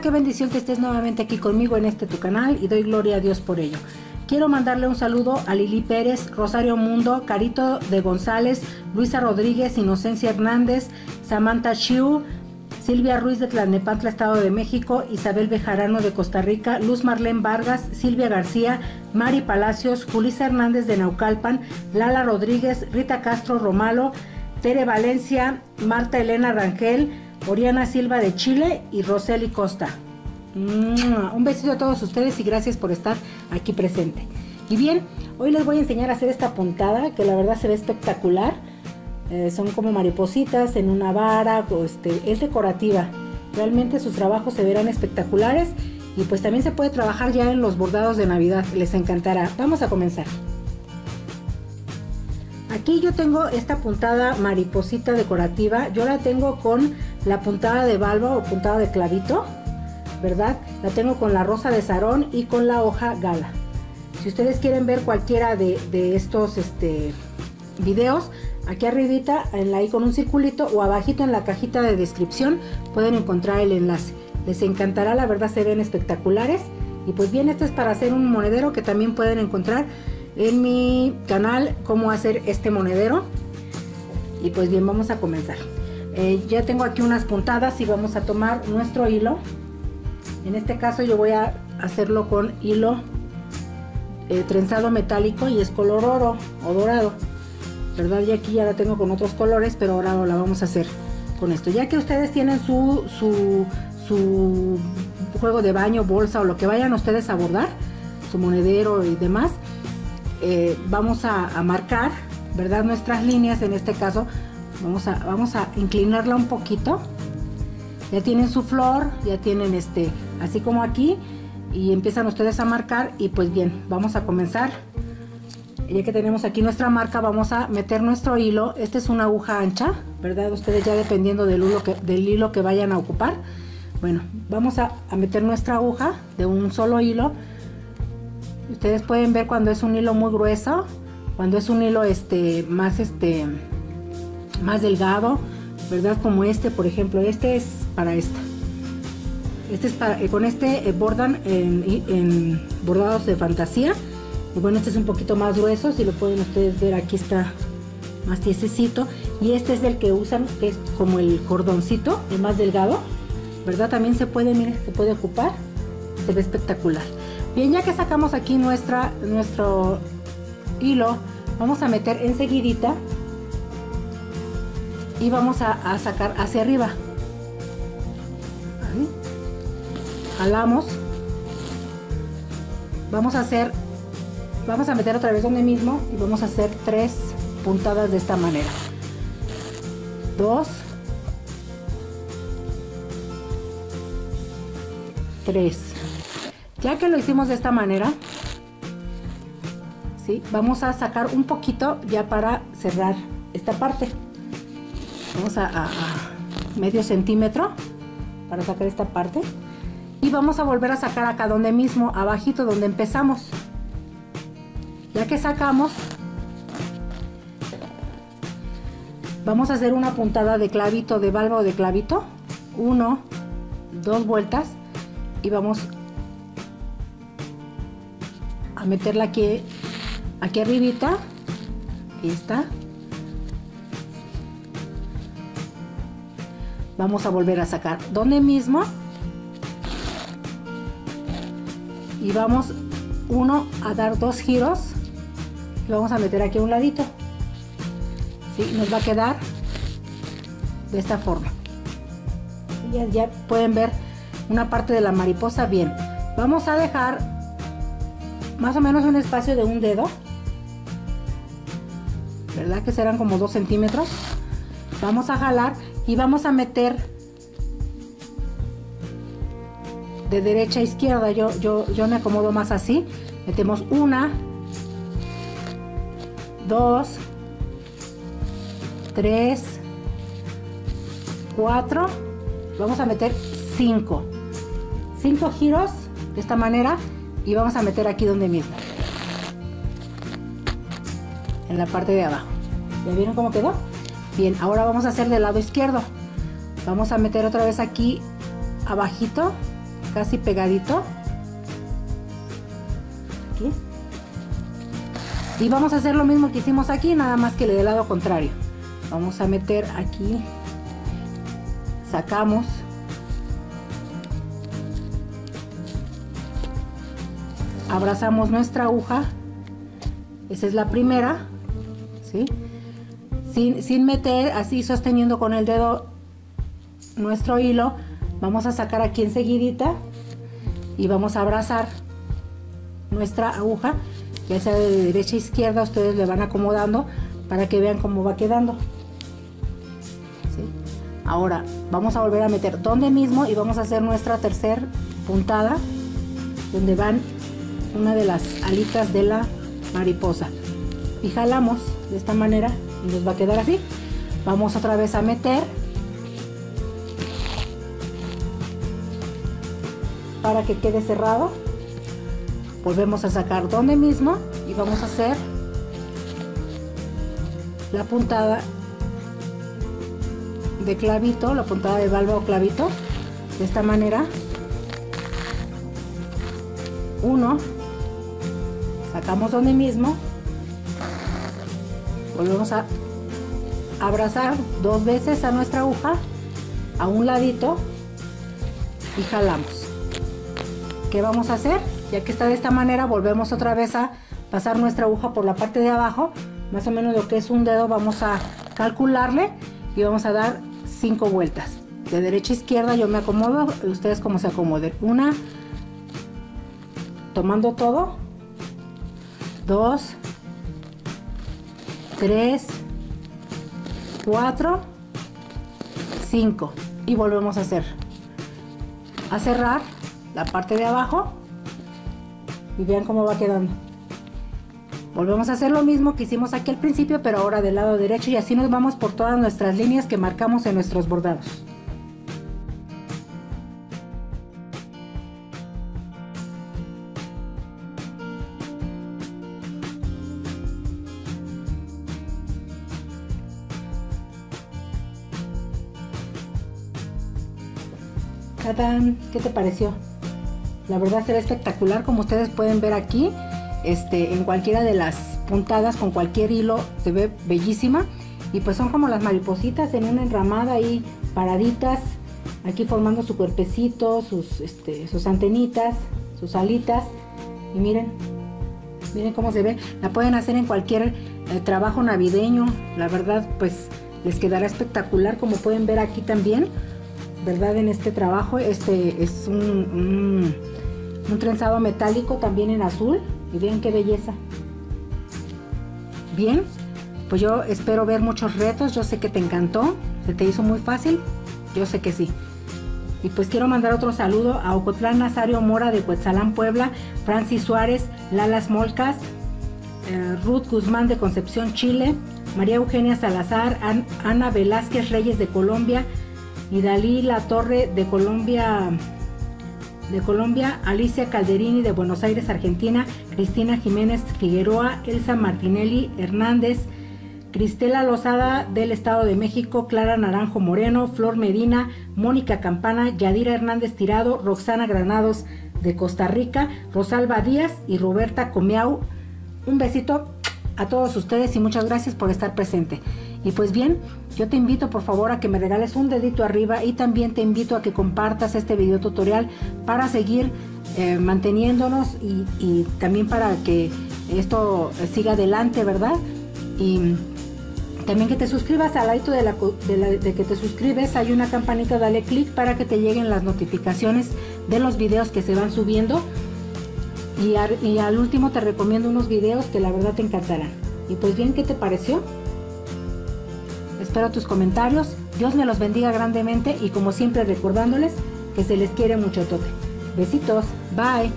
qué bendición que estés nuevamente aquí conmigo en este tu canal y doy gloria a Dios por ello. Quiero mandarle un saludo a Lili Pérez, Rosario Mundo, Carito de González, Luisa Rodríguez, Inocencia Hernández, Samantha Chiu, Silvia Ruiz de Tlalnepantla, Estado de México, Isabel Bejarano de Costa Rica, Luz Marlene Vargas, Silvia García, Mari Palacios, Julisa Hernández de Naucalpan, Lala Rodríguez, Rita Castro Romalo, Tere Valencia, Marta Elena Rangel, Oriana Silva de Chile y Roseli Costa. Un besito a todos ustedes y gracias por estar aquí presente. Y bien, hoy les voy a enseñar a hacer esta puntada que la verdad se ve espectacular. Eh, son como maripositas en una vara, este, es decorativa. Realmente sus trabajos se verán espectaculares y pues también se puede trabajar ya en los bordados de Navidad, les encantará. Vamos a comenzar. Aquí yo tengo esta puntada mariposita decorativa, yo la tengo con la puntada de balba o puntada de clavito, ¿verdad? La tengo con la rosa de sarón y con la hoja gala. Si ustedes quieren ver cualquiera de, estos este, videos, aquí arribita, en la, ahí con un circulito o abajito en la cajita de descripción pueden encontrar el enlace. Les encantará, la verdad se ven espectaculares. Y pues bien, esto es para hacer un monedero que también pueden encontrar en mi canal cómo hacer este monedero. Y pues bien, vamos a comenzar. Eh, ya tengo aquí unas puntadas y vamos a tomar nuestro hilo. En este caso yo voy a hacerlo con hilo eh, trenzado metálico y es color oro o dorado. ¿Verdad? Y aquí ya la tengo con otros colores, pero ahora la vamos a hacer con esto. Ya que ustedes tienen su, su, su juego de baño, bolsa o lo que vayan ustedes a bordar, su monedero y demás, eh, vamos a, marcar, ¿verdad? Nuestras líneas, en este caso, vamos a, vamos a inclinarla un poquito. Ya tienen su flor, ya tienen este, así como aquí, y empiezan ustedes a marcar y pues bien, vamos a comenzar. Ya que tenemos aquí nuestra marca, vamos a meter nuestro hilo. Esta es una aguja ancha, ¿verdad? Ustedes ya dependiendo del hilo que, vayan a ocupar. Bueno, vamos a meter nuestra aguja de un solo hilo Ustedes pueden ver cuando es un hilo muy grueso, cuando es un hilo este, más, este, más delgado, ¿verdad? Como este, por ejemplo, este es para esta. Este es para, eh, con este eh, bordan en, bordados de fantasía. Y bueno, este es un poquito más grueso, si lo pueden ustedes ver, aquí está más tiesecito. Y este es el que usan, que es como el cordoncito, el más delgado, ¿verdad? También se puede, miren, se puede ocupar, se ve espectacular. Bien, ya que sacamos aquí nuestra, nuestro hilo, vamos a meter enseguidita y vamos a, sacar hacia arriba. Jalamos. Vamos a hacer, vamos a meter otra vez donde mismo y vamos a hacer tres puntadas de esta manera. Dos. Tres. Ya que lo hicimos de esta manera, ¿sí? vamos a sacar un poquito ya para cerrar esta parte. Vamos a, medio centímetro para sacar esta parte. Y vamos a volver a sacar acá donde mismo, abajito donde empezamos. Ya que sacamos, vamos a hacer una puntada de clavito, de valva o de clavito. Uno, dos vueltas y vamos meterla aquí, aquí arribita. Ahí está. Vamos a volver a sacar donde mismo. Y vamos uno a dar dos giros. Y vamos a meter aquí a un ladito. ¿Sí? Nos va a quedar de esta forma. Ya, ya pueden ver una parte de la mariposa bien. Vamos a dejar más o menos un espacio de un dedo verdad que serán como dos centímetros. Vamos a jalar y vamos a meter de derecha a izquierda. Yo, yo, yo me acomodo más así. Metemos una dos tres cuatro. Vamos a meter cinco. Cinco giros de esta manera y vamos a meter aquí donde mismo en la parte de abajo ¿ya vieron cómo quedó? bien, ahora vamos a hacer del lado izquierdo vamos a meter otra vez aquí abajito casi pegadito. Aquí. Y vamos a hacer lo mismo que hicimos aquí, nada más que del lado contrario. Vamos a meter aquí, sacamos. Abrazamos nuestra aguja. Esa es la primera, ¿sí? Sin, sin meter, así sosteniendo con el dedo nuestro hilo, vamos a sacar aquí enseguidita y vamos a abrazar nuestra aguja, ya sea de derecha a izquierda, ustedes le van acomodando para que vean cómo va quedando. Ahora vamos a volver a meter donde mismo y vamos a hacer nuestra tercera puntada donde van una de las alitas de la mariposa. Y jalamos de esta manera y nos va a quedar así. Vamos otra vez a meter para que quede cerrado. Volvemos a sacar donde mismo y vamos a hacer la puntada de clavito la puntada de valva o clavito. De esta manera uno sacamos donde mismo volvemos a abrazar dos veces a nuestra aguja a un ladito y jalamos. ¿qué vamos a hacer? ya que está de esta manera volvemos otra vez a pasar nuestra aguja por la parte de abajo. Más o menos lo que es un dedo vamos a calcularle y vamos a dar cinco vueltas. De derecha a izquierda yo me acomodo ustedes como se acomoden. Una tomando todo 2 3 4 5 y volvemos a hacer a cerrar la parte de abajo y vean cómo va quedando. Volvemos a hacer lo mismo que hicimos aquí al principio pero ahora del lado derecho y así nos vamos por todas nuestras líneas que marcamos en nuestros bordados ¿qué te pareció? La verdad será espectacular como ustedes pueden ver aquí. Este, en cualquiera de las puntadas con cualquier hilo se ve bellísima y pues son como las maripositas en una enramada ahí paraditas aquí formando su cuerpecito sus, este, sus antenitas sus alitas y miren miren cómo se ve la pueden hacer en cualquier eh, trabajo navideño la verdad pues les quedará espectacular como pueden ver aquí también ¿verdad? En este trabajo, este es un, un, trenzado metálico también en azul. Y vean qué belleza. Bien, pues yo espero ver muchos retos. Yo sé que te encantó. ¿Se te hizo muy fácil? Yo sé que sí. Y pues quiero mandar otro saludo a Ocotlán Nazario Mora de Cuetzalán, Puebla, Francis Suárez, Lalas Molcas, eh, Ruth Guzmán de Concepción, Chile, María Eugenia Salazar, Ana Velázquez Reyes de Colombia, y Dalí La Torre de Colombia, de Colombia, Alicia Calderini de Buenos Aires, Argentina, Cristina Jiménez Figueroa, Elsa Martinelli Hernández, Cristela Lozada del Estado de México, Clara Naranjo Moreno, Flor Medina, Mónica Campana, Yadira Hernández Tirado, Roxana Granados de Costa Rica, Rosalba Díaz y Roberta Comiau. Un besito a todos ustedes y muchas gracias por estar presente. Y pues bien, yo te invito por favor a que me regales un dedito arriba y también te invito a que compartas este video tutorial para seguir eh, manteniéndonos y, también para que esto siga adelante, ¿verdad? Y también que te suscribas al lado de, que te suscribes, hay una campanita, dale clic para que te lleguen las notificaciones de los videos que se van subiendo. Y al último te recomiendo unos videos que la verdad te encantarán. Y pues bien, ¿qué te pareció? Espero tus comentarios. Dios me los bendiga grandemente y como siempre recordándoles que se les quiere mucho toque. Besitos. Bye.